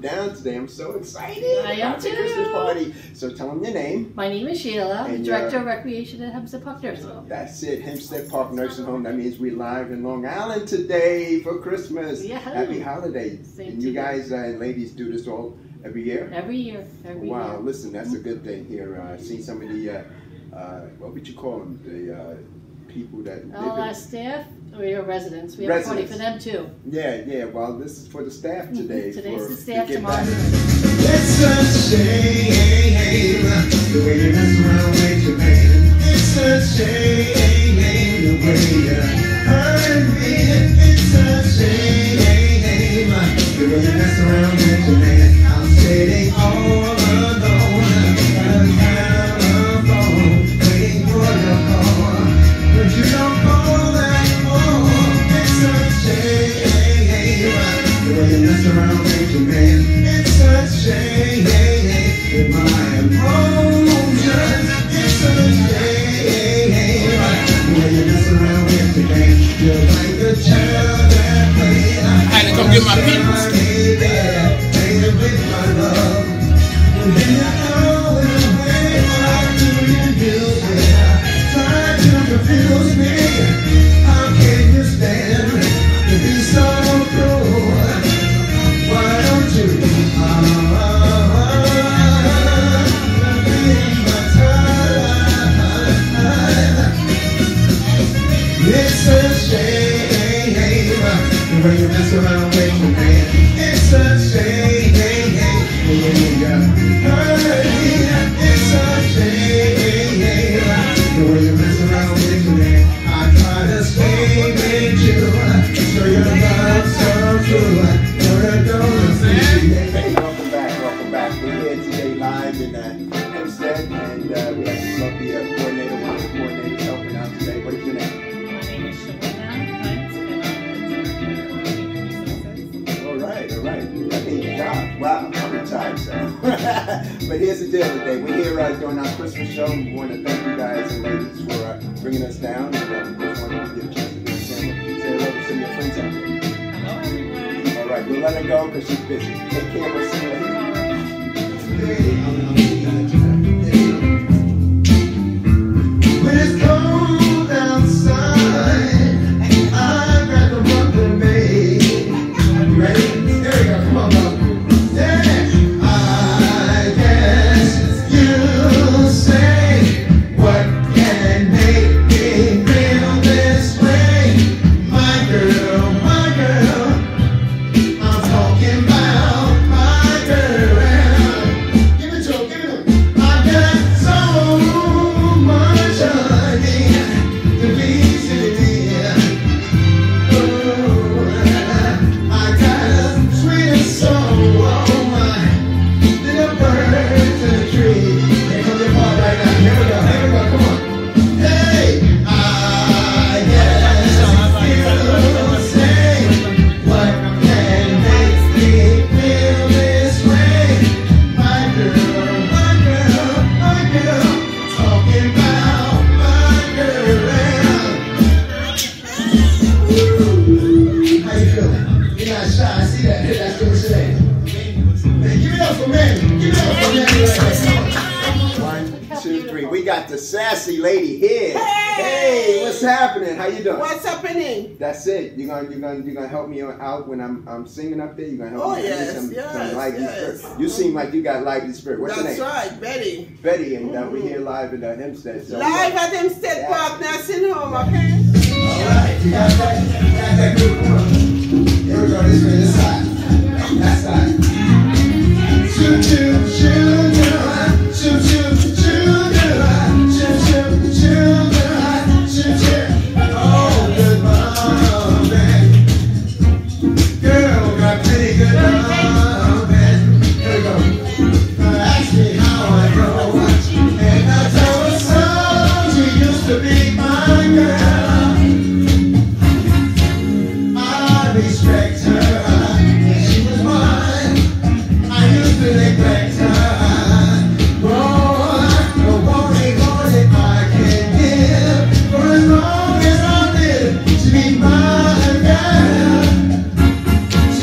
come down today. I'm so excited. I am too. Christmas party. So tell them your name. My name is Sheila, And Director of Recreation at Hempstead Park Nursing Home. That's it. Hempstead Park Nursing Home. That means we're live in Long Island today for Christmas. Yeah. Happy holidays. Same and you guys uh, and ladies do this all every year? Every year, every Wow, year. listen, that's a good thing here. Uh, seen some of the, uh, uh, what would you call them? The uh, people that All live our in. staff, we are residents. We have a party for them too. Yeah, yeah. Well, this is for the staff mm-hmm. today. Today's for, the staff, to get tomorrow's back. the It's a shame the way you mess around It's a shame. But here's the deal today. We're here uh, doing our Christmas show. We want to thank you guys and ladies for uh, bringing us down. And uh, just want to give a chance to the same. Say hello to some of your friends out there. Hello, everyone. All right, we'll let her go because she's busy. Take care us, see you later. When give it up for Manny. Give it up for Manny right there. One, two, three. We got the sassy lady here. Hey, what's happening? How you doing? What's happening? That's it. You're gonna you're gonna you're gonna help me out when I'm I'm singing up there. You're gonna help Oh, me get yes, some, yes, some lively yes. spirit. You seem like you got lively spirit. What's That's your name? right, Betty. Betty, and uh, we're here live in uh, Hempstead. So, Live at Hempstead Yeah. Park Nursing Home, okay? Alright, you got that? You got that good one. Here we go, this way, this side.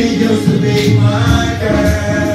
she used to be my girl.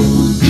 Ooh.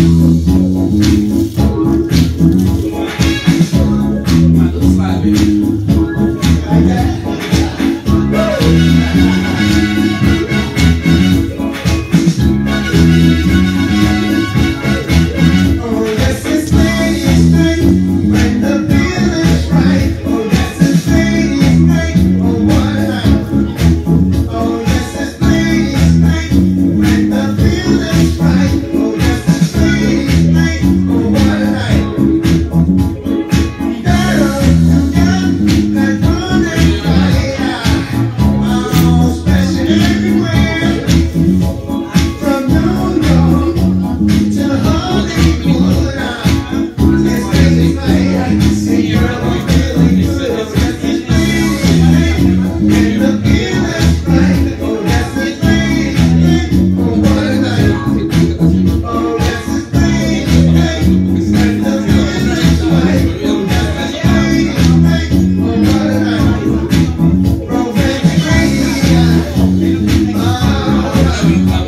we love